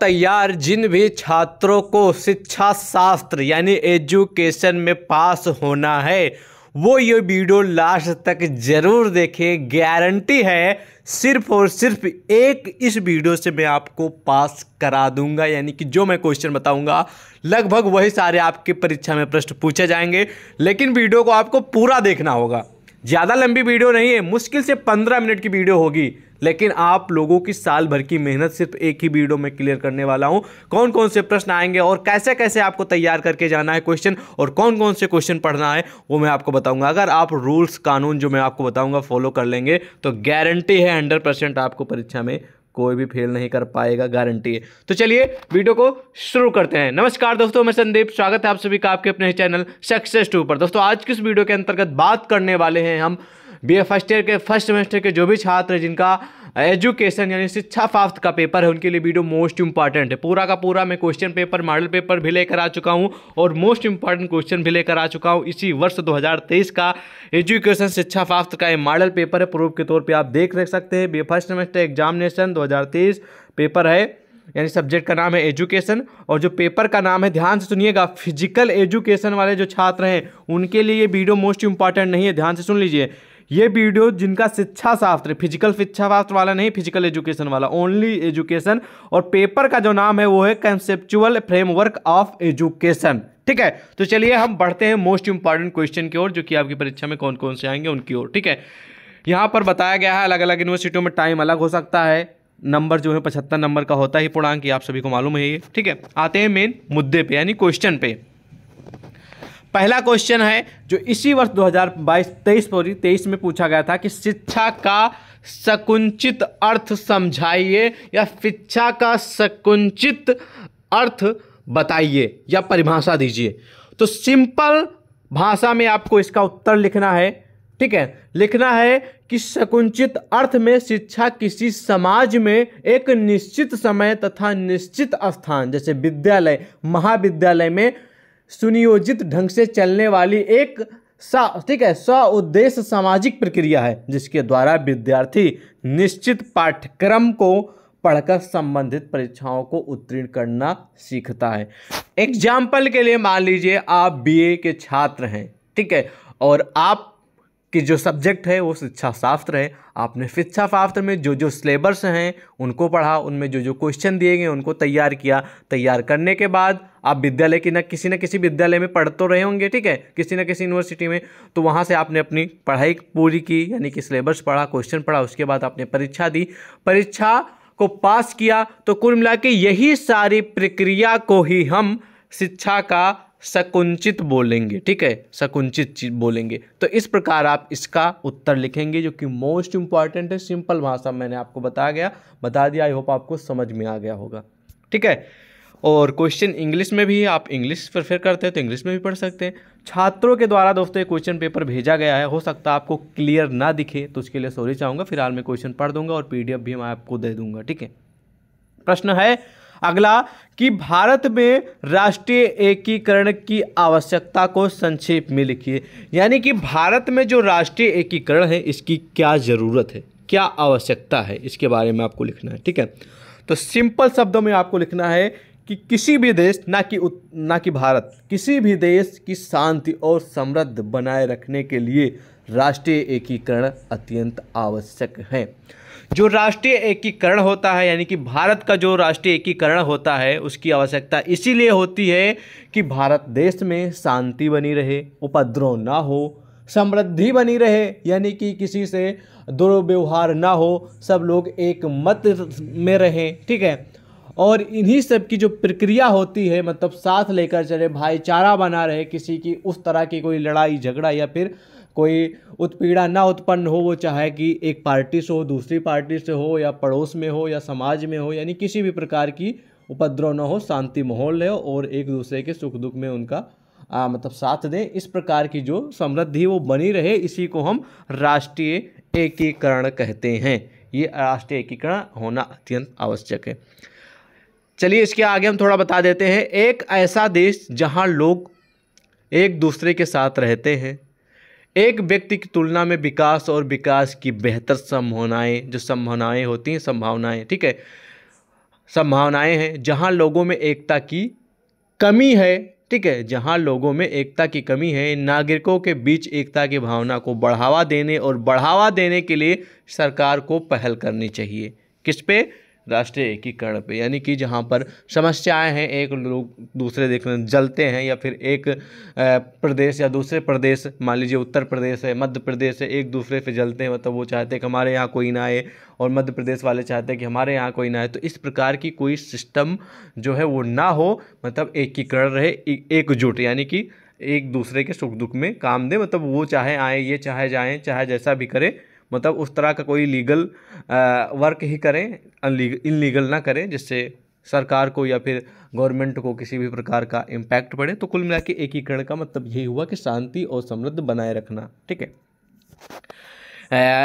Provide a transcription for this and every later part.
तैयार जिन भी छात्रों को शिक्षा शास्त्र यानी एजुकेशन में पास होना है, वो ये वीडियो लास्ट तक ज़रूर देखें। गारंटी है, सिर्फ़ और सिर्फ़ एक इस वीडियो से मैं आपको पास करा दूँगा। यानी कि जो मैं क्वेश्चन बताऊँगा, लगभग वही सारे आपके परीक्षा में प्रश्न पूछे जाएँगे, लेकिन वीडियो को आपको पूरा देखना होगा। ज़्यादा लंबी वीडियो नहीं है, मुश्किल से पंद्रह मिनट की वीडियो होगी। लेकिन आप लोगों की साल भर की मेहनत सिर्फ़ एक ही वीडियो में क्लियर करने वाला हूँ। कौन कौन से प्रश्न आएँगे और कैसे कैसे आपको तैयार करके जाना है क्वेश्चन और कौन कौन से क्वेश्चन पढ़ना है, वो मैं आपको बताऊँगा। अगर आप रूल्स, कानून जो मैं आपको बताऊँगा, फॉलो कर लेंगे तो गारंटी है हंड्रेड आपको परीक्षा में कोई भी फेल नहीं कर पाएगा, गारंटी है। तो चलिए, वीडियो को शुरू करते हैं। नमस्कार दोस्तों, मैं संदीप, स्वागत है आप सभी का आपके अपने चैनल सक्सेस टू पर। दोस्तों, आज किस वीडियो के अंतर्गत बात करने वाले हैं हम? बी ए फ़र्स्ट ईयर के, फ़र्स्ट सेमेस्टर के जो भी छात्र हैं, जिनका एजुकेशन यानी शिक्षा फाफ्त का पेपर है, उनके लिए वीडियो मोस्ट इंपॉर्टेंट है। पूरा का पूरा मैं क्वेश्चन पेपर, मॉडल पेपर भी लेकर आ चुका हूँ और मोस्ट इंपॉर्टेंट क्वेश्चन भी लेकर आ चुका हूँ। इसी वर्ष 2023 का एजुकेशन शिक्षा फाफ्त का ये मॉडल पेपर है। प्रूफ के तौर पर आप देख रख सकते हैं बीए फ़र्स्ट सेमेस्टर एग्जामिनेशन दो पेपर है, यानी सब्जेक्ट का नाम है एजुकेशन। और जो पेपर का नाम है, ध्यान से सुनिएगा, फ़िज़िकल एजुकेशन वाले जो छात्र हैं, उनके लिए ये वीडियो मोस्ट इंपॉर्टेंट नहीं है, ध्यान से सुन लीजिए। ये वीडियो जिनका शिक्षा शास्त्र फ़िज़िकल शिक्षा शास्त्र वाला नहीं फ़िज़िकल एजुकेशन वाला ओनली एजुकेशन और पेपर का जो नाम है वो है कंसेप्चुअल फ्रेमवर्क ऑफ़ एजुकेशन ठीक है? तो चलिए हम बढ़ते हैं मोस्ट इंपॉर्टेंट क्वेश्चन की ओर, जो कि आपकी परीक्षा में कौन कौन से आएँगे उनकी ओर। ठीक है? यहाँ पर बताया गया है अलग अलग यूनिवर्सिटियों में टाइम अलग हो सकता है। नंबर जो है पचहत्तर नंबर का होता ही पूर्णांक आप सभी को मालूम है ये। ठीक है? आते हैं मेन मुद्दे पे, यानी क्वेश्चन पे। पहला क्वेश्चन है, जो इसी वर्ष 2022 तेईस सॉरी, तेईस में पूछा गया था कि शिक्षा का सकुंचित अर्थ समझाइए या शिक्षा का सकुंचित अर्थ बताइए या परिभाषा दीजिए। तो सिंपल भाषा में आपको इसका उत्तर लिखना है, ठीक है? लिखना है कि सकुंचित अर्थ में शिक्षा किसी समाज में एक निश्चित समय तथा निश्चित स्थान, जैसे विद्यालय, महाविद्यालय में सुनियोजित ढंग से चलने वाली एक सा, ठीक है स्व उद्देश्य सामाजिक प्रक्रिया है, जिसके द्वारा विद्यार्थी निश्चित पाठ्यक्रम को पढ़कर संबंधित परीक्षाओं को उत्तीर्ण करना सीखता है। एग्ज़ाम्पल के लिए मान लीजिए आप बीए के छात्र हैं, ठीक है, और आप कि जो सब्जेक्ट है वो शिक्षा शास्त्र है। आपने शिक्षा शास्त्र में जो जो सिलेबस हैं, उनको पढ़ा, उनमें जो जो क्वेश्चन दिए गए, उनको तैयार किया। तैयार करने के बाद आप विद्यालय की न, किसी न किसी विद्यालय में पढ़ तो रहे होंगे, ठीक है? किसी न किसी यूनिवर्सिटी में। तो वहाँ से आपने अपनी पढ़ाई पूरी की, यानी कि सिलेबस पढ़ा क्वेश्चन पढ़ा, उसके बाद आपने परीक्षा दी। परीक्षा को पास किया तो कुल मिला के यही सारी प्रक्रिया को ही हम शिक्षा का सकुंचित बोलेंगे, ठीक है? सकुंचित चीज़ बोलेंगे। तो इस प्रकार आप इसका उत्तर लिखेंगे, जो कि मोस्ट इंपॉर्टेंट है सिंपल भाषा मैंने आपको बताया गया। बता दिया आई होप आपको समझ में आ गया होगा। ठीक है? और क्वेश्चन इंग्लिश में भी आप इंग्लिश प्रेफर करते हैं तो इंग्लिश में भी पढ़ सकते हैं। छात्रों के द्वारा दोस्तों क्वेश्चन पेपर भेजा गया है। हो सकता है आपको क्लियर ना दिखे तो उसके लिए सॉरी चाहूँगा, फ़िलहाल मैं क्वेश्चन पढ़ दूँगा और पीडीएफ भी मैं आपको दे दूँगा, ठीक है? प्रश्न है अगला, कि भारत में राष्ट्रीय एकीकरण की आवश्यकता को संक्षेप में लिखिए। यानी कि भारत में जो राष्ट्रीय एकीकरण है, इसकी क्या ज़रूरत है? क्या आवश्यकता है? इसके बारे में आपको लिखना है, ठीक है? तो सिंपल शब्दों में आपको लिखना है कि किसी भी देश, ना कि ना कि भारत, किसी भी देश की शांति और समृद्ध बनाए रखने के लिए राष्ट्रीय एकीकरण अत्यंत आवश्यक है। जो राष्ट्रीय एकीकरण होता है, यानी कि भारत का जो राष्ट्रीय एकीकरण होता है, उसकी आवश्यकता इसीलिए होती है कि भारत देश में शांति बनी रहे, उपद्रव ना हो, समृद्धि बनी रहे, यानी कि किसी से दुर्व्यवहार ना हो, सब लोग एक मत में रहें, ठीक है? और इन्हीं सब की जो प्रक्रिया होती है मतलब साथ लेकर चले, भाईचारा बना रहे, किसी की उस तरह की कोई लड़ाई, झगड़ा या फिर कोई उत्पीड़ा ना उत्पन्न हो वो चाहे कि एक पार्टी से हो दूसरी पार्टी से हो या पड़ोस में हो या समाज में हो यानी किसी भी प्रकार की उपद्रव न हो शांति माहौल रहे और एक दूसरे के सुख दुख में उनका आ, मतलब साथ दें। इस प्रकार की जो समृद्धि वो बनी रहे इसी को हम राष्ट्रीय एकीकरण कहते हैं। ये राष्ट्रीय एकीकरण होना अत्यंत आवश्यक है। चलिए इसके आगे हम थोड़ा बता देते हैं। एक ऐसा देश जहाँ लोग एक दूसरे के साथ रहते हैं। एक व्यक्ति की तुलना में विकास और विकास की बेहतर संभावनाएँ, जो संभावनाएँ होती हैं, संभावनाएँ, ठीक है? संभावनाएँ हैं, जहाँ लोगों में एकता की कमी है, ठीक है? जहाँ लोगों में एकता की कमी है, नागरिकों के बीच एकता की भावना को बढ़ावा देने और बढ़ावा देने के लिए सरकार को पहल करनी चाहिए। किस पे? राष्ट्रीय एकीकरण पे, यानी कि जहाँ पर समस्याएँ हैं, एक लोग दूसरे देखने जलते हैं, या फिर एक प्रदेश या दूसरे प्रदेश, मान लीजिए उत्तर प्रदेश है, मध्य प्रदेश है, एक दूसरे से जलते हैं मतलब वो चाहते हैं कि हमारे यहाँ कोई ना आए, और मध्य प्रदेश वाले चाहते हैं कि हमारे यहाँ कोई ना आए तो इस प्रकार की कोई सिस्टम जो है वो ना हो मतलब एकीकरण रहे एकजुट, यानी कि एक दूसरे के सुख दुख में काम दे मतलब वो चाहे आए, ये चाहे जाएँ, चाहे जैसा भी करे मतलब उस तरह का कोई लीगल वर्क ही करें इनलीगल ना करें, जिससे सरकार को या फिर गवर्नमेंट को किसी भी प्रकार का इम्पैक्ट पड़े। तो कुल मिला के एकीकरण का मतलब यही हुआ कि शांति और समृद्ध बनाए रखना, ठीक है?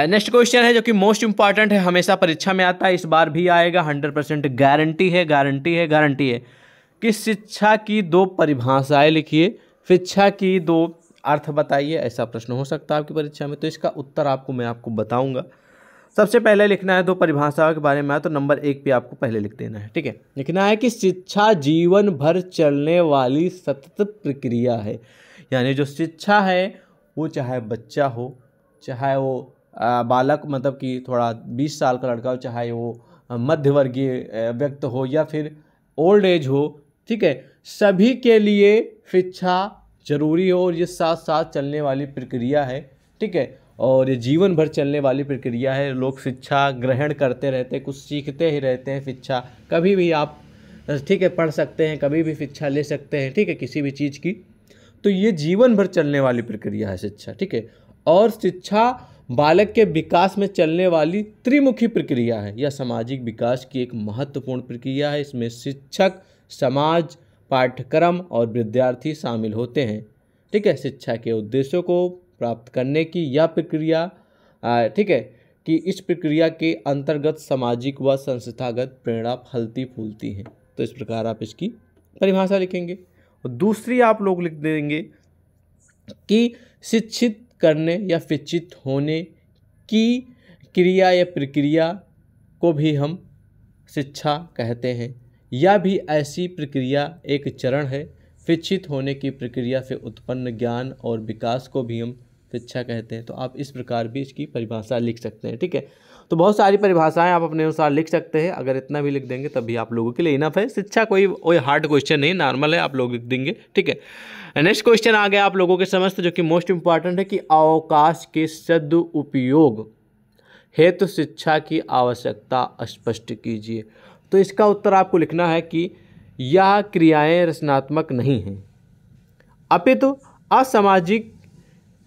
नेक्स्ट क्वेश्चन है जो कि मोस्ट इंपॉर्टेंट है, हमेशा परीक्षा में आता है, इस बार भी आएगा हंड्रेड परसेंट गारंटी है गारंटी है गारंटी है। कि शिक्षा की दो परिभाषाएँ लिखिए, शिक्षा की दो अर्थ बताइए, ऐसा प्रश्न हो सकता है आपकी परीक्षा में। तो इसका उत्तर आपको मैं आपको बताऊँगा। सबसे पहले लिखना है दो परिभाषाओं के बारे में तो नंबर एक पे आपको पहले लिख देना है, ठीक है? लिखना है कि शिक्षा जीवन भर चलने वाली सतत प्रक्रिया है। यानी जो शिक्षा है, वो चाहे बच्चा हो, चाहे वो बालक मतलब कि थोड़ा बीस साल का लड़का हो, चाहे वो मध्यवर्गीय व्यक्ति हो या फिर ओल्ड एज हो, ठीक है? सभी के लिए शिक्षा ज़रूरी हो और ये साथ साथ चलने वाली प्रक्रिया है, ठीक है? और ये जीवन भर चलने वाली प्रक्रिया है। लोग शिक्षा ग्रहण करते रहते हैं, कुछ सीखते ही रहते हैं शिक्षा। कभी भी आप, ठीक है, पढ़ सकते हैं, कभी भी शिक्षा ले सकते हैं, ठीक है, किसी भी चीज़ की। तो ये जीवन भर चलने वाली प्रक्रिया है शिक्षा, ठीक है? और शिक्षा बालक के विकास में चलने वाली त्रिमुखी प्रक्रिया है। यह सामाजिक विकास की एक महत्वपूर्ण प्रक्रिया है। इसमें शिक्षक, समाज पाठ्यक्रम और विद्यार्थी शामिल होते हैं। ठीक है, शिक्षा के उद्देश्यों को प्राप्त करने की यह प्रक्रिया ठीक है, कि इस प्रक्रिया के अंतर्गत सामाजिक व संस्थागत प्रेरणा फलती फूलती हैं। तो इस प्रकार आप इसकी परिभाषा लिखेंगे। और दूसरी आप लोग लिख देंगे कि शिक्षित करने या शिक्षित होने की क्रिया या प्रक्रिया को भी हम शिक्षा कहते हैं। यह भी ऐसी प्रक्रिया एक चरण है शिक्षित होने की प्रक्रिया से उत्पन्न ज्ञान और विकास को भी हम शिक्षा कहते हैं। तो आप इस प्रकार भी इसकी परिभाषा लिख सकते हैं, ठीक है? तो बहुत सारी परिभाषाएँ आप अपने अनुसार लिख सकते हैं। अगर इतना भी लिख देंगे, तभी आप लोगों के लिए इनफ है। शिक्षा कोई कोई हार्ड क्वेश्चन नहीं नॉर्मल है, आप लोग लिख देंगे, ठीक है? नेक्स्ट क्वेश्चन आ गया आप लोगों के समस्त, जो कि मोस्ट इंपॉर्टेंट है कि अवकाश के सदुपयोग, हेतु तो शिक्षा की आवश्यकता, स्पष्ट कीजिए। तो इसका उत्तर आपको लिखना है कि यह क्रियाएँ रचनात्मक नहीं हैं। अपितु तो असामाजिक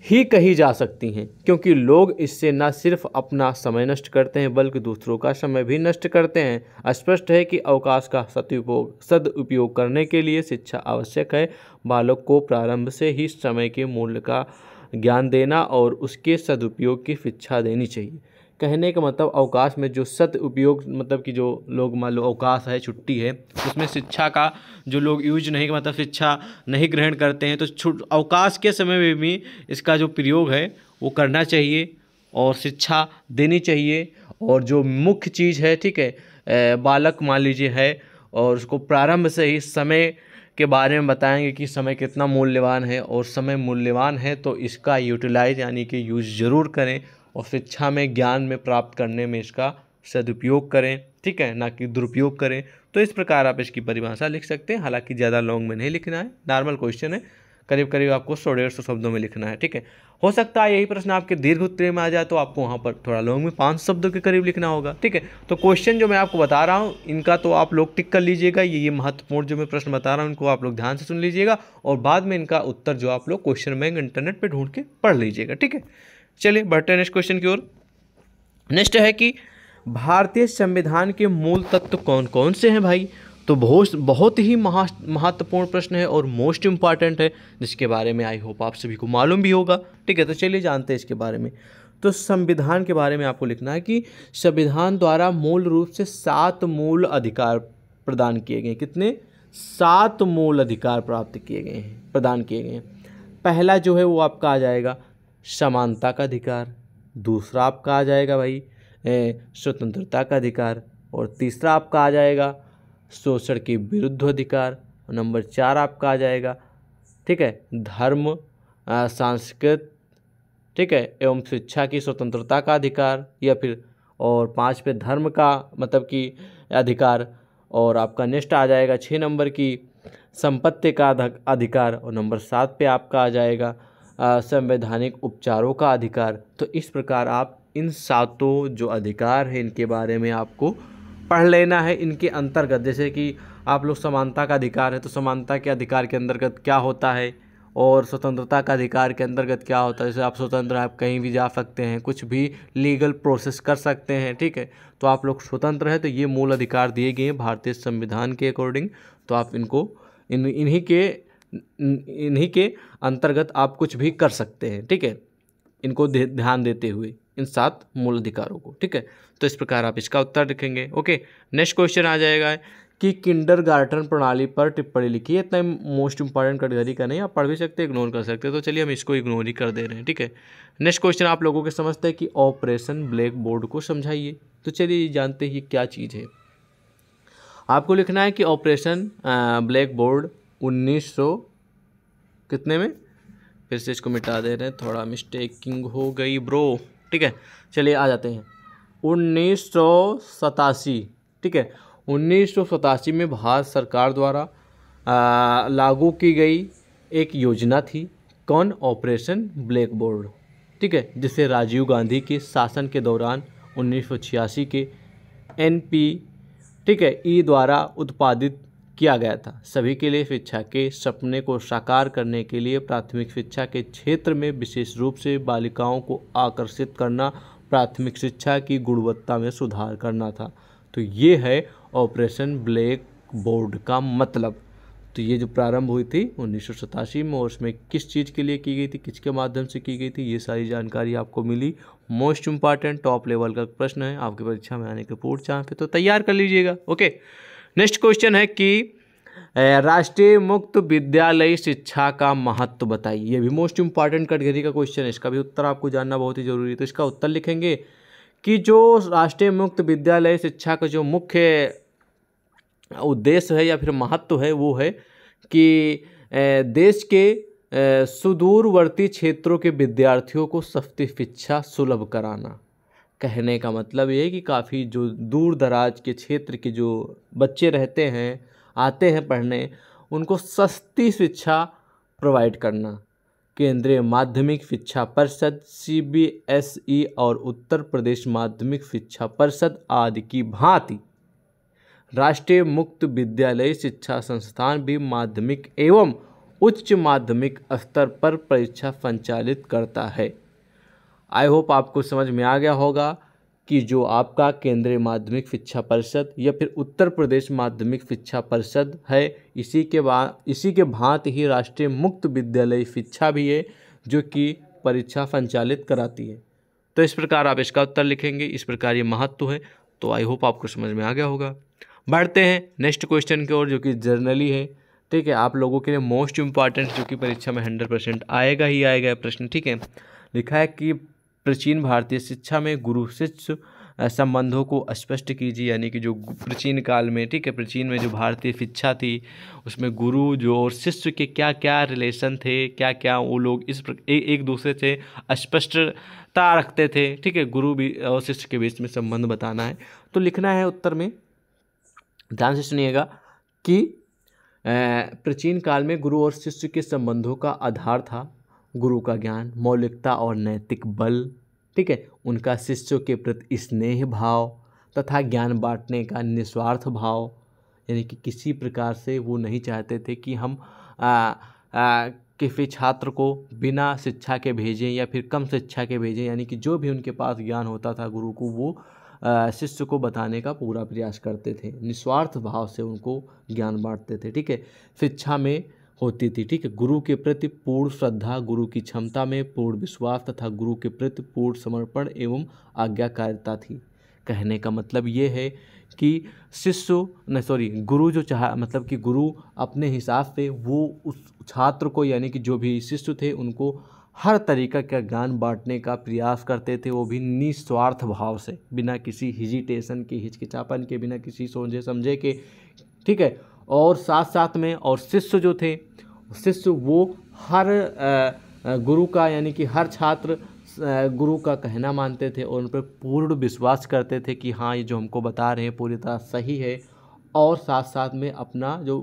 ही कही जा सकती हैं, क्योंकि लोग इससे न सिर्फ़ अपना समय नष्ट करते हैं, बल्कि दूसरों का समय भी नष्ट करते हैं। स्पष्ट है कि अवकाश का सदुपयोग सदुपयोग करने के लिए शिक्षा आवश्यक है। बालक को प्रारंभ से ही समय के मूल्य का ज्ञान देना और उसके सदुपयोग की शिक्षा देनी चाहिए। कहने का मतलब अवकाश में जो सत उपयोग मतलब कि जो लोग मान लो अवकाश है, छुट्टी है, उसमें शिक्षा का जो लोग यूज़ नहीं मतलब शिक्षा नहीं ग्रहण करते हैं तो छुट, अवकाश के समय में भी इसका जो प्रयोग है, वो करना चाहिए और शिक्षा देनी चाहिए। और जो मुख्य चीज़ है, ठीक है बालक मान लीजिए है, और उसको प्रारंभ से ही समय के बारे में बताएँगे कि समय कितना मूल्यवान है, और समय मूल्यवान है तो इसका यूटिलाइज यानी कि यूज़ ज़रूर करें। और शिक्षा में, ज्ञान में प्राप्त करने में इसका सदुपयोग करें, ठीक है? ना कि दुरुपयोग करें। तो इस प्रकार आप इसकी परिभाषा लिख सकते हैं। हालाँकि ज़्यादा लॉन्ग में नहीं लिखना है। नॉर्मल क्वेश्चन है। करीब करीब आपको सौ डेढ़ सौ शब्दों में लिखना है, ठीक है? हो सकता है यही प्रश्न आपके दीर्घ उत्तर में आ जाए तो आपको वहाँ पर थोड़ा लॉन्ग में पाँच सौ शब्दों के करीब लिखना होगा, ठीक है? तो क्वेश्चन जो मैं आपको बता रहा हूँ, इनका तो आप लोग टिक कर लीजिएगा। ये ये महत्वपूर्ण जो मैं प्रश्न बता रहा हूँ, इनको आप लोग ध्यान से सुन लीजिएगा और बाद में इनका उत्तर जो आप लोग क्वेश्चन बैंक इंटरनेट पर ढूंढ के पढ़ लीजिएगा, ठीक है? चलिए बढ़ते हैं नेक्स्ट क्वेश्चन की ओर। नेक्स्ट है कि भारतीय संविधान के मूल तत्व कौन कौन से हैं भाई? तो बहुत बहुत ही महा, महत्वपूर्ण प्रश्न है और मोस्ट इंपॉर्टेंट है, जिसके बारे में आई होप आप सभी को मालूम भी होगा। ठीक है तो चलिए जानते हैं इसके बारे में। तो संविधान के बारे में आपको लिखना है कि संविधान द्वारा मूल रूप से सात मूल अधिकार प्रदान किए गए कितने? सात मूल अधिकार प्राप्त किए गए हैं, प्रदान किए गए हैं। पहला जो है वो आपका आ जाएगा समानता का अधिकार, दूसरा आपका आ जाएगा भाई स्वतंत्रता का अधिकार और तीसरा आपका आ जाएगा शोषण के विरुद्ध अधिकार नंबर चार आपका आ जाएगा, ठीक है, धर्म संस्कृत, ठीक है, एवं शिक्षा की स्वतंत्रता का अधिकार या फिर और पाँच पे धर्म का मतलब कि अधिकार और आपका नेक्स्ट आ जाएगा छः नंबर की संपत्ति का अधिकार और नंबर सात पे आपका आ जाएगा। संवैधानिक उपचारों का अधिकार। तो इस प्रकार आप इन सातों जो अधिकार हैं, इनके बारे में आपको पढ़ लेना है। इनके अंतर्गत, जैसे कि आप लोग समानता का अधिकार है तो समानता के अधिकार के अंतर्गत क्या होता है? और स्वतंत्रता का अधिकार के अंतर्गत क्या होता है? जैसे आप स्वतंत्र आप कहीं भी जा सकते हैं, कुछ भी लीगल प्रोसेस कर सकते हैं, ठीक है? तो आप लोग स्वतंत्र हैं तो ये मूल अधिकार दिए गए हैं भारतीय संविधान के अकॉर्डिंग। तो आप इनको, इन, इन्हीं के इन्हीं के अंतर्गत आप कुछ भी कर सकते हैं, ठीक है? इनको ध्यान देते हुए, इन सात मूल अधिकारों को, ठीक है? तो इस प्रकार आप इसका उत्तर लिखेंगे ओके? नेक्स्ट क्वेश्चन आ जाएगा कि किंडर गार्टन प्रणाली पर टिप्पणी लिखी है, इतना मोस्ट इंपॉर्टेंट कैटेगरी का नहीं, आप पढ़ भी सकते इग्नोर कर सकते तो चलिए हम इसको इग्नोर ही कर दे रहे हैं, ठीक है? नेक्स्ट क्वेश्चन, आप लोगों के समझते हैं कि ऑपरेशन ब्लैक बोर्ड को समझाइए तो चलिए जानते हैं क्या चीज़ है। आपको लिखना है कि ऑपरेशन ब्लैक बोर्ड उन्नीस सौ कितने में? फिर से इसको मिटा दे रहे हैं, थोड़ा मिस्टेकिंग हो गई ब्रो ठीक है, चलिए आ जाते हैं। उन्नीस सौ सतासी, ठीक है। उन्नीस सौ सतासी में भारत सरकार द्वारा लागू की गई एक योजना थी, कौन? ऑपरेशन ब्लैक बोर्ड ठीक है, जिसे राजीव गांधी के शासन के दौरान उन्नीस सौ छियासी के एनपी ठीक है ई द्वारा उत्पादित किया गया था। सभी के लिए शिक्षा के सपने को साकार करने के लिए प्राथमिक शिक्षा के क्षेत्र में विशेष रूप से बालिकाओं को आकर्षित करना, प्राथमिक शिक्षा की गुणवत्ता में सुधार करना था। तो ये है ऑपरेशन ब्लैक बोर्ड का मतलब। तो ये जो प्रारंभ हुई थी उन्नीस सौ सतासी में और उसमें किस चीज़ के लिए की गई थी, किसके माध्यम से की गई थी, ये सारी जानकारी आपको मिली। मोस्ट इंपॉर्टेंट, टॉप लेवल का प्रश्न है। आपकी परीक्षा में आने के पूर्ण चांस है तो तैयार कर लीजिएगा, ओके? नेक्स्ट क्वेश्चन है कि राष्ट्रीय मुक्त विद्यालय शिक्षा का महत्व बताइए। ये भी मोस्ट इंपॉर्टेंट कैटेगरी का क्वेश्चन है। इसका भी उत्तर आपको जानना बहुत ही ज़रूरी है। तो इसका उत्तर लिखेंगे कि जो राष्ट्रीय मुक्त विद्यालय शिक्षा का जो मुख्य उद्देश्य है या फिर महत्व है, वो है कि देश के सुदूरवर्ती क्षेत्रों के विद्यार्थियों को सस्ती शिक्षा सुलभ कराना। कहने का मतलब ये कि काफ़ी जो दूर दराज के क्षेत्र के जो बच्चे रहते हैं, आते हैं पढ़ने, उनको सस्ती शिक्षा प्रोवाइड करना। केंद्रीय माध्यमिक शिक्षा परिषद सीबीएसई और उत्तर प्रदेश माध्यमिक शिक्षा परिषद आदि की भांति राष्ट्रीय मुक्त विद्यालय शिक्षा संस्थान भी माध्यमिक एवं उच्च माध्यमिक स्तर पर परीक्षा संचालित करता है। आई होप आपको समझ में आ गया होगा कि जो आपका केंद्रीय माध्यमिक शिक्षा परिषद या फिर उत्तर प्रदेश माध्यमिक शिक्षा परिषद है, इसी के बाद इसी के भांति ही राष्ट्रीय मुक्त विद्यालय शिक्षा भी है, जो कि परीक्षा संचालित कराती है। तो इस प्रकार आप इसका उत्तर लिखेंगे, इस प्रकार ये महत्व है तो आई होप आपको समझ में आ गया होगा। बढ़ते हैं नेक्स्ट क्वेश्चन की ओर, जो कि जर्नली है। ठीक है, आप लोगों के लिए मोस्ट इंपॉर्टेंट जो कि परीक्षा में हंड्रेड परसेंट आएगा ही आएगा प्रश्न, ठीक है? लिखा है कि प्राचीन भारतीय शिक्षा में गुरु शिष्य संबंधों को स्पष्ट कीजिए यानी कि जो प्राचीन काल में ठीक है प्राचीन में जो भारतीय शिक्षा थी उसमें गुरु जो और शिष्य के क्या क्या रिलेशन थे क्या क्या वो लोग इस ए, एक दूसरे से स्पष्टता रखते थे ठीक है गुरु भी और शिष्य के बीच में संबंध बताना है। तो लिखना है उत्तर में ध्यान से सुनिएगा कि प्राचीन काल में गुरु और शिष्य के संबंधों का आधार था। गुरु का ज्ञान मौलिकता और नैतिक बल ठीक है? उनका शिष्यों के प्रति स्नेह भाव तथा ज्ञान बांटने का निस्वार्थ भाव यानी कि किसी प्रकार से वो नहीं चाहते थे कि हम आ, आ, किसी छात्र को बिना शिक्षा के भेजें या फिर कम शिक्षा के भेजें यानी कि जो भी उनके पास ज्ञान होता था गुरु को वो शिष्य को बताने का पूरा प्रयास करते थे निस्वार्थ भाव से उनको ज्ञान बांटते थे ठीक है? शिक्षा में होती थी, ठीक है? गुरु के प्रति पूर्ण श्रद्धा, गुरु की क्षमता में पूर्ण विश्वास तथा गुरु के प्रति पूर्ण समर्पण एवं आज्ञाकारिता थी। कहने का मतलब ये है कि शिष्य न सॉरी गुरु जो चाह मतलब कि गुरु अपने हिसाब से वो उस छात्र को, यानी कि जो भी शिष्य थे, उनको हर तरीका का ज्ञान बांटने का प्रयास करते थे, वो भी निस्वार्थ भाव से, बिना किसी हिजिटेशन के, हिचकिचापन के, बिना किसी सोझे समझे के, ठीक है? और साथ साथ में और शिष्य जो थे, शिष्य वो हर गुरु का यानी कि हर छात्र गुरु का कहना मानते थे और उन पर पूर्ण विश्वास करते थे कि हाँ ये जो हमको बता रहे हैं पूरी तरह सही है। और साथ साथ में अपना जो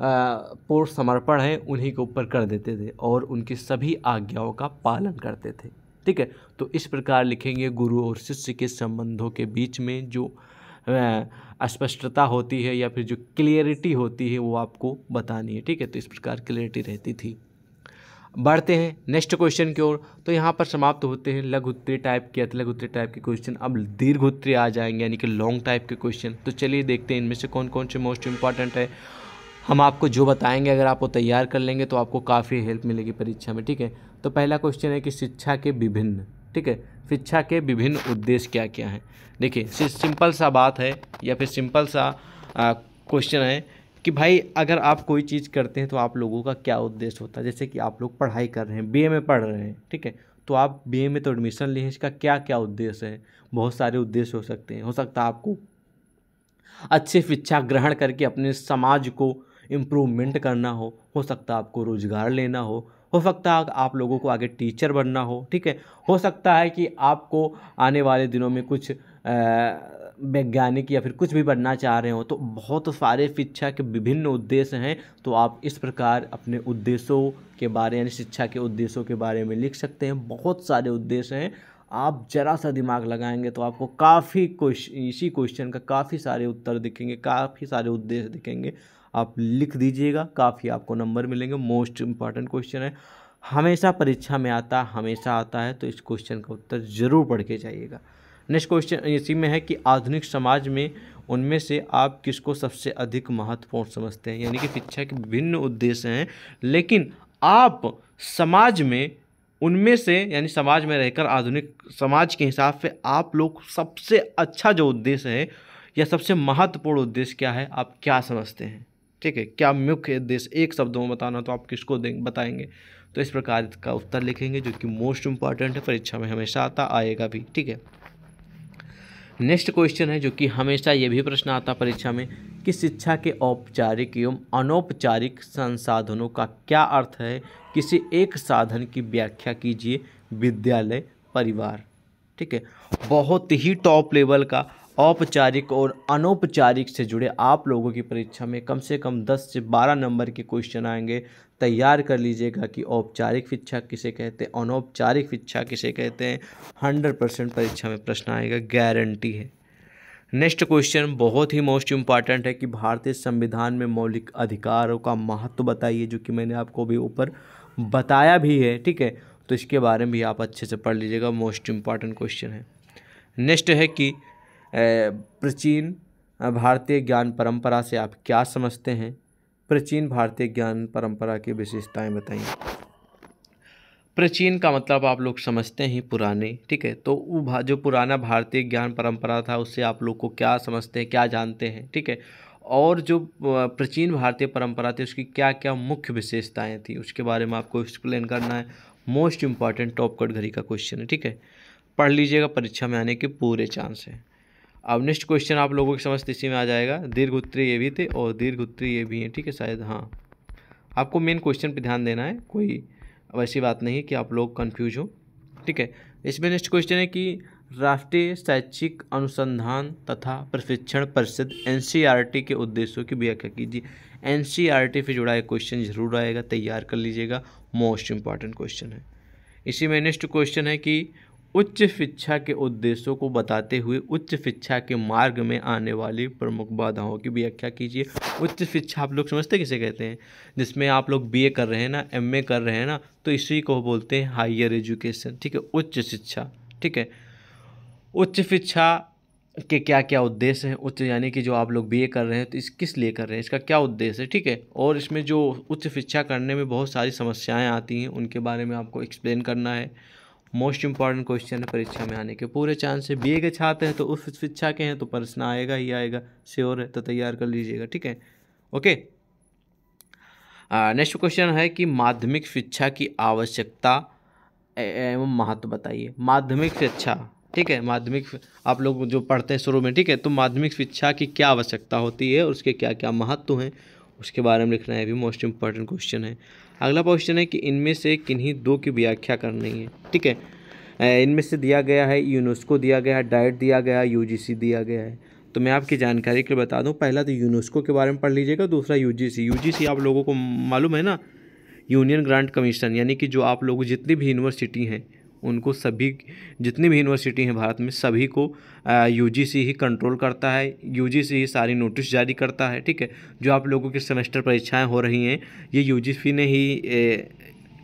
पूर्ण समर्पण है, उन्हीं के ऊपर कर देते थे और उनकी सभी आज्ञाओं का पालन करते थे। ठीक है? तो इस प्रकार लिखेंगे गुरु और शिष्य के संबंधों के बीच में जो अस्पष्टता होती है या फिर जो क्लियरिटी होती है वो आपको बतानी है। ठीक है तो इस प्रकार क्लियरिटी रहती थी। बढ़ते हैं नेक्स्ट क्वेश्चन की ओर। तो यहाँ पर समाप्त होते हैं लघु उत्तरी टाइप के अति लघु उत्तरी टाइप के क्वेश्चन। अब दीर्घ उत्तरी आ जाएँगे, यानी कि लॉन्ग टाइप के क्वेश्चन। तो चलिए देखते हैं इनमें से कौन कौन से मोस्ट इंपॉर्टेंट है। हम आपको जो बताएँगे, अगर आप वो तैयार कर लेंगे तो आपको काफ़ी हेल्प मिलेगी परीक्षा में। ठीक है तो पहला क्वेश्चन है कि शिक्षा के विभिन्न। ठीक है? शिक्षा के विभिन्न उद्देश्य क्या क्या हैं? देखिए सिंपल सा बात है, या फिर सिंपल सा क्वेश्चन है कि भाई, अगर आप कोई चीज़ करते हैं तो आप लोगों का क्या उद्देश्य होता है? जैसे कि आप लोग पढ़ाई कर रहे हैं बीए में पढ़ रहे हैं, ठीक है? तो आप बीए में तो एडमिशन लिए इसका क्या क्या उद्देश्य है? बहुत सारे उद्देश्य हो सकते हैं। हो सकता है आपको अच्छी शिक्षा ग्रहण करके अपने समाज को इम्प्रूवमेंट करना हो हो सकता है आपको रोज़गार लेना हो हो सकता है आप लोगों को आगे टीचर बनना हो, ठीक है? हो सकता है कि आपको आने वाले दिनों में कुछ वैज्ञानिक या फिर कुछ भी बनना चाह रहे हो तो बहुत सारे शिक्षा के विभिन्न उद्देश्य हैं तो आप इस प्रकार अपने उद्देश्यों के बारे यानी शिक्षा के उद्देश्यों के बारे में लिख सकते हैं। बहुत सारे उद्देश्य हैं। आप जरा सा दिमाग लगाएँगे तो आपको काफ़ी क्वेश्चन इसी क्वेश्चन का काफ़ी सारे उत्तर दिखेंगे, काफ़ी सारे उद्देश्य दिखेंगे। आप लिख दीजिएगा, काफ़ी आपको नंबर मिलेंगे। मोस्ट इंपॉर्टेंट क्वेश्चन है। हमेशा परीक्षा में आता, हमेशा आता है तो इस क्वेश्चन का उत्तर ज़रूर पढ़ के जाइएगा। नेक्स्ट क्वेश्चन इसी में है कि आधुनिक समाज में उनमें से आप किसको सबसे अधिक महत्वपूर्ण समझते हैं? यानी कि शिक्षा के विभिन्न उद्देश्य हैं, लेकिन आप समाज में, उनमें से, यानी समाज में रहकर आधुनिक समाज के हिसाब से आप लोग सबसे अच्छा जो उद्देश्य है या सबसे महत्वपूर्ण उद्देश्य क्या है, आप क्या समझते हैं? ठीक है, क्या मुख्य उद्देश्य एक शब्दों में बताना तो आप किसको बताएँगे? तो इस प्रकार का उत्तर लिखेंगे, जो कि मोस्ट इंपॉर्टेंट है, परीक्षा में हमेशा आता, आएगा भी, ठीक है? नेक्स्ट क्वेश्चन है, जो कि हमेशा ये भी प्रश्न आता परीक्षा में, कि शिक्षा के औपचारिक एवं अनौपचारिक संसाधनों का क्या अर्थ है? किसी एक साधन की व्याख्या कीजिए, विद्यालय, परिवार, ठीक है? बहुत ही टॉप लेवल का औपचारिक और अनौपचारिक से जुड़े आप लोगों की परीक्षा में कम से कम 10 से 12 नंबर के क्वेश्चन आएँगे। तैयार कर लीजिएगा कि औपचारिक शिक्षा किसे कहते हैं, अनौपचारिक शिक्षा किसे कहते हैं हंड्रेड परसेंट परीक्षा में प्रश्न आएगा गारंटी है। नेक्स्ट क्वेश्चन बहुत ही मोस्ट इंपॉर्टेंट है कि भारतीय संविधान में मौलिक अधिकारों का महत्व बताइए, जो कि मैंने आपको भी ऊपर बताया भी है, ठीक है? तो इसके बारे में भी आप अच्छे से पढ़ लीजिएगा मोस्ट इंपॉर्टेंट क्वेश्चन है। नेक्स्ट है कि प्राचीन भारतीय ज्ञान परंपरा से आप क्या समझते हैं? प्राचीन भारतीय ज्ञान परंपरा की विशेषताएँ बताइए। प्राचीन का मतलब आप लोग समझते हैं पुराने, ठीक है? तो वो जो पुराना भारतीय ज्ञान परंपरा था उससे आप लोग को क्या समझते हैं, क्या जानते हैं, ठीक है? और जो प्राचीन भारतीय परंपरा थी, उसकी क्या क्या मुख्य विशेषताएँ थी, उसके बारे में आपको एक्सप्लेन करना है। मोस्ट इंपॉर्टेंट टॉप कट घड़ी का क्वेश्चन है, ठीक है? पढ़ लीजिएगा, परीक्षा में आने के पूरे चांस है। अब नेक्स्ट क्वेश्चन आप लोगों की समझ इसी में आ जाएगा। दीर्घ उत्तरी ये भी थे और दीर्घ उत्तरी ये भी हैं, ठीक है, शायद हाँ। आपको मेन क्वेश्चन पे ध्यान देना है, कोई वैसी बात नहीं कि आप लोग कन्फ्यूज़ हो, ठीक है। इसमें नेक्स्ट क्वेश्चन है कि राष्ट्रीय शैक्षिक अनुसंधान तथा प्रशिक्षण परिषद एन के उद्देश्यों की व्याख्या कीजिए। एन से जुड़ा एक क्वेश्चन ज़रूर आएगा, तैयार कर लीजिएगा। मोस्ट इंपॉर्टेंट क्वेश्चन है। इसी में नेक्स्ट क्वेश्चन है कि उच्च शिक्षा के उद्देश्यों को बताते हुए उच्च शिक्षा के मार्ग में आने वाली प्रमुख बाधाओं की व्याख्या कीजिए। उच्च शिक्षा आप लोग समझते किसे कहते हैं? जिसमें आप लोग बीए कर रहे हैं ना एमए कर रहे हैं ना तो इसी को बोलते हैं हायर एजुकेशन ठीक है? उच्च शिक्षा, ठीक है? उच्च शिक्षा के क्या क्या उद्देश्य हैं? उच्च यानी कि जो आप लोग बीए कर रहे हैं तो इस किस लिए कर रहे हैं? इसका क्या उद्देश्य है, ठीक है? और इसमें जो उच्च शिक्षा करने में बहुत सारी समस्याएँ आती हैं, उनके बारे में आपको एक्सप्लेन करना है। मोस्ट इंपॉर्टेंट क्वेश्चन है परीक्षा में आने के पूरे चांस है बी के छात्र हैं तो उस शिक्षा के हैं तो प्रश्न आएगा ही आएगा श्योर है तो तैयार कर लीजिएगा, ठीक है? ओके नेक्स्ट क्वेश्चन है कि माध्यमिक शिक्षा की आवश्यकता एवं महत्व बताइए। माध्यमिक शिक्षा, ठीक है? माध्यमिक आप लोग जो पढ़ते हैं शुरू में, ठीक है? तो माध्यमिक शिक्षा की क्या आवश्यकता होती है और उसके क्या क्या महत्व हैं? उसके बारे में लिखना है भी मोस्ट इंपॉर्टेंट क्वेश्चन है। अगला क्वेश्चन है कि इनमें से किन्हीं दो की व्याख्या करनी है, ठीक है? इनमें से दिया गया है, यूनेस्को दिया गया है, डाइट दिया गया है, यूजीसी दिया गया है। तो मैं आपकी जानकारी के लिए बता दूँ, पहला तो यूनेस्को के बारे में पढ़ लीजिएगा, दूसरा यूजीसी। यूजीसी आप लोगों को मालूम है ना? यूनियन ग्रांट कमीशन, यानी कि जो आप लोग जितनी भी यूनिवर्सिटी हैं उनको सभी, जितनी भी यूनिवर्सिटी हैं भारत में, सभी को यूजीसी ही कंट्रोल करता है। यूजीसी ही सारी नोटिस जारी करता है, ठीक है? जो आप लोगों की सेमेस्टर परीक्षाएँ हो रही हैं, ये यूजीसी ने ही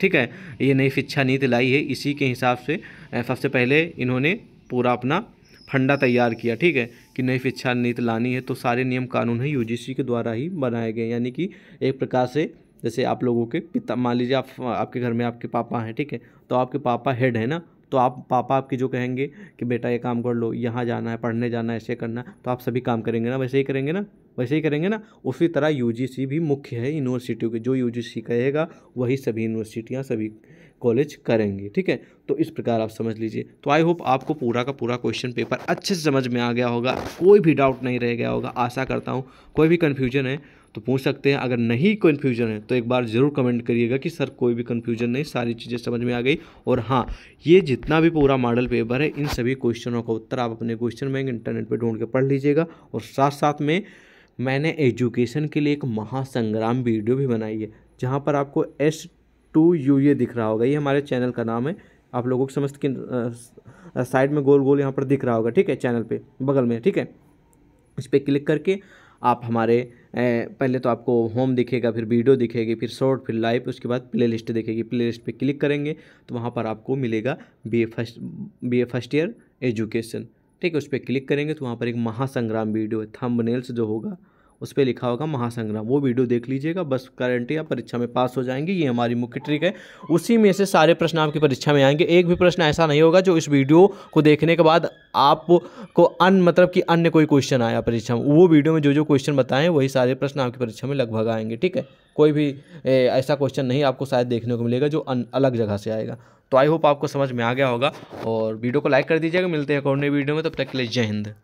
ठीक है? ये नई शिक्षा नीति लाई है, इसी के हिसाब से सबसे पहले इन्होंने पूरा अपना फंडा तैयार किया, ठीक है? कि नई शिक्षा नीति लानी है तो सारे नियम कानून हैं यूजीसी के द्वारा ही बनाए गए यानी कि एक प्रकार से, जैसे आप लोगों के पिता, मान लीजिए आप, आपके घर में आपके पापा हैं, ठीक है? तो आपके पापा हेड है ना तो आप, पापा आपके जो कहेंगे कि बेटा ये काम कर लो, यहाँ जाना है, पढ़ने जाना है, ऐसे करना है तो आप सभी काम करेंगे ना, वैसे ही करेंगे ना? वैसे ही करेंगे ना। उसी तरह यूजीसी भी मुख्य है यूनिवर्सिटियों के। जो यूजीसी कहेगा, वही सभी यूनिवर्सिटियाँ सभी कॉलेज करेंगे, ठीक है? तो इस प्रकार आप समझ लीजिए। तो आई होप आपको पूरा का पूरा क्वेश्चन पेपर अच्छे से समझ में आ गया होगा। कोई भी डाउट नहीं रह गया होगा। आशा करता हूँ कोई भी कन्फ्यूज़न है तो पूछ सकते हैं। अगर नहीं कन्फ्यूज़न है तो एक बार ज़रूर कमेंट करिएगा कि, सर, कोई भी कन्फ्यूज़न नहीं, सारी चीज़ें समझ में आ गई। और हाँ ये जितना भी पूरा मॉडल पेपर है, इन सभी क्वेश्चनों का उत्तर आप अपने क्वेश्चन बैंक इंटरनेट पर ढूंढ के पढ़ लीजिएगा। और साथ साथ में मैंने एजुकेशन के लिए एक महासंग्राम वीडियो भी बनाई है जहाँ पर आपको एस टू यू ये दिख रहा होगा। ये हमारे चैनल का नाम है। आप लोगों को समझ के साइड में गोल गोल यहाँ पर दिख रहा होगा ठीक है चैनल पे बगल में ठीक है? इस पर क्लिक करके आप हमारे ए, पहले तो आपको होम दिखेगा फिर वीडियो दिखेगी फिर शॉर्ट फिर लाइव उसके बाद प्ले लिस्ट दिखेगी। प्ले लिस्ट पर क्लिक करेंगे तो वहाँ पर आपको मिलेगा B A first B A first year education ठीक है? उस पर क्लिक करेंगे तो वहाँ पर एक महासंग्राम वीडियो है थंबनेल्स जो होगा उस पर लिखा होगा महासंग्राम। वो वीडियो देख लीजिएगा बस गारंटी आप परीक्षा में पास हो जाएँगे ये हमारी मुख्य ट्रिक है। उसी में से सारे प्रश्न आपकी परीक्षा में आएँगे। एक भी प्रश्न ऐसा नहीं होगा जो इस वीडियो को देखने के बाद आपको अन मतलब कि अन्य कोई क्वेश्चन आया परीक्षा में। वो वीडियो में जो जो क्वेश्चन बताएँ वही सारे प्रश्न आपकी परीक्षा में लगभग आएँगे ठीक है? कोई भी ए, ऐसा क्वेश्चन नहीं आपको शायद देखने को मिलेगा जो अन, अलग जगह से आएगा। तो आई होप आपको समझ में आ गया होगा और वीडियो को लाइक कर दीजिएगा। मिलते हैं और नई वीडियो में तब तक के लिए जय हिंद।